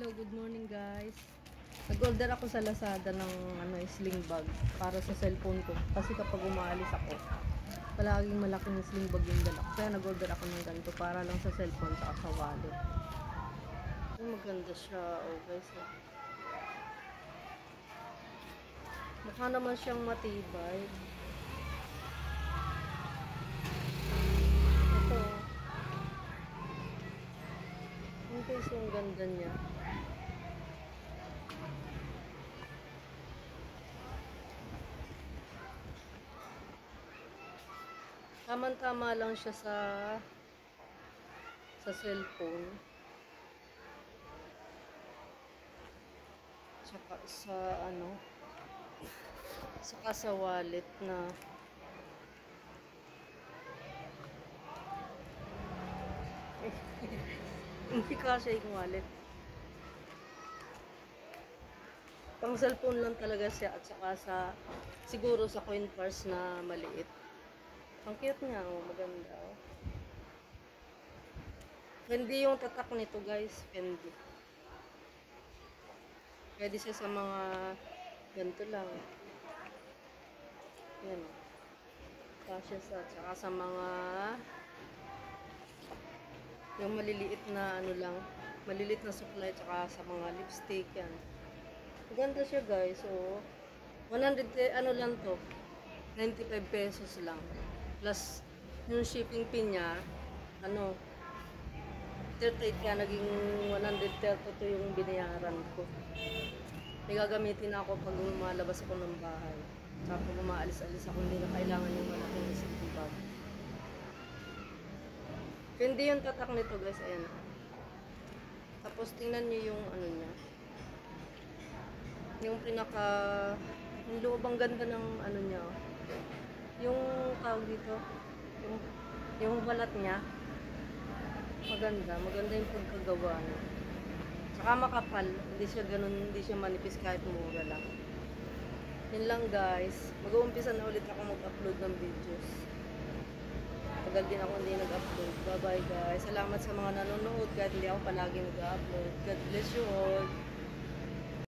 Hello, good morning guys. Nag-order ako sa Lazada ng ano, sling bag para sa cellphone ko. Kasi kapag umaalis ako, palaging malaking sling bag yung dala ko. Kaya nag-order ako ng ganito para lang sa cellphone at sa wallet. Maganda siya. Oh guys. Oh. Mukha naman siyang matibay. Ito. oh. Yung case yung ganda niya. Tama-tama lang siya sa sa cellphone. Tsaka sa ano saka sa wallet na hindi kasya yung wallet. Pang cellphone lang talaga siya at saka sa siguro sa coin purse na maliit. Ang cute niya, oh, maganda. Oh. Hindi yung tatak nito, guys. Fendi. Pwede siya sa mga ganito lang. Yan. oh. Kasya sa, tsaka sa mga yung maliliit na ano lang, maliliit na supply, tsaka sa mga lipstick, yan. Maganda siya, guys. So, 100, eh, ano lang to, 95 pesos lang. Plus, yung shipping fee niya, ano, 38 kaya naging 132 to yung binayaran ko. May gagamitin ako pag lumalabas ako ng bahay. Tsaka pag umaalis-alis ako, hindi na kailangan yung malaking sleeping bag. Hindi yung tatak nito guys, ayan. Tapos tingnan niyo yung ano niya. Yung pinaka, yung loob ang ganda ng ano niya. Yung tawag dito, yung, yung balat niya, maganda. Maganda yung pagkagawa niya. Tsaka makapal. Hindi siya ganun, hindi siya manipis kahit mura lang. Yun lang guys. Mag-uumpisa na ulit ako mag-upload ng videos. Tagal din ako hindi nag-upload. Bye-bye guys. Salamat sa mga nanonood kahit hindi ako palagi nag-upload. God bless you all.